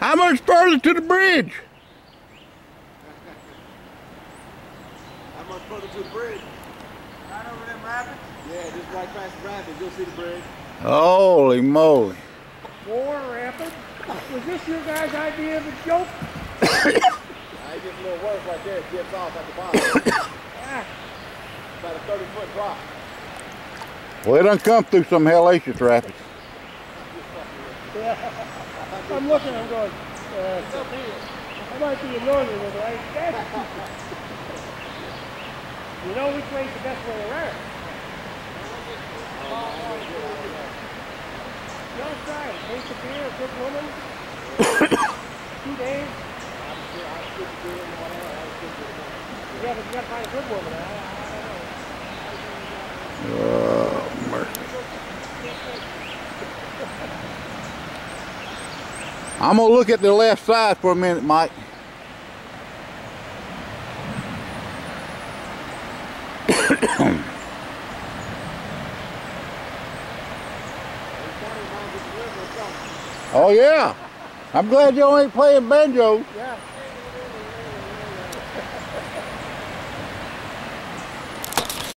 much further to the bridge? How much further to the bridge? Right over them rapids. Yeah, just right past the rapids, you'll see the bridge. Holy moly. Four rapids. Was this your guys' idea of a joke? I it gets a little worse right there. It dips off at the bottom. Ah, About a 30 foot drop. Well, it done come through some hellacious rapids. I'm looking, I'm going, uh, I might be annoying with it. That's, you know which way's the best way around. No, try it. Taste a beer, a good woman. Two days. Yeah, but you gotta find a good woman. I, I don't know. Oh, mercy. I'm gonna look at the left side for a minute, Mike. oh yeah. I'm glad y'all ain't playing banjos. Yeah.